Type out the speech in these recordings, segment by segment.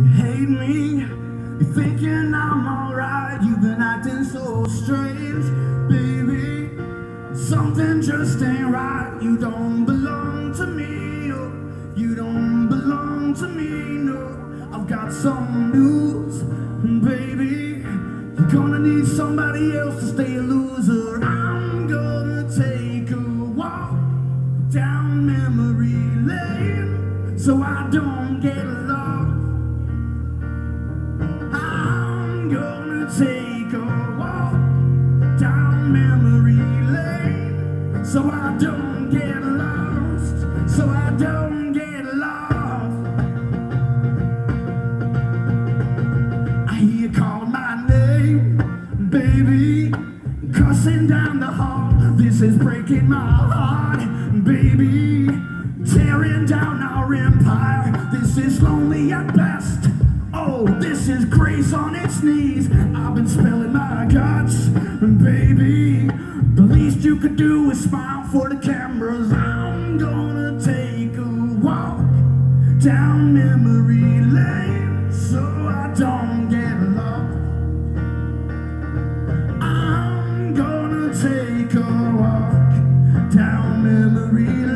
You hate me, you're thinking I'm alright. You've been acting so strange, baby. Something just ain't right. You don't belong to me, oh, you don't belong to me, no. I've got some news, baby. You're gonna need somebody else to stay a loser. I'm gonna take a walk down memory lane so I don't get lost. I'm gonna take a walk down memory lane so I don't get lost. So I don't get lost. I hear you call my name, baby, cussing down the hall. This is breaking my heart, baby, tearing down our empire. This is lonely at best. Oh, this is grace on its knees. I've been spilling my guts, and baby. The least you could do is smile for the cameras. I'm gonna take a walk down memory lane so I don't get lost. I'm gonna take a walk down memory lane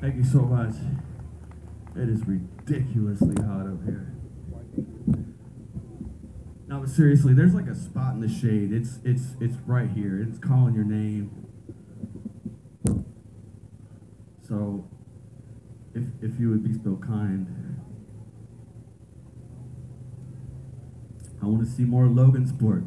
Thank you so much. It is ridiculously hot up here. No, but seriously, there's like a spot in the shade. It's it's it's right here. It's calling your name. So, if if you would be so kind, I want to see more Logansport.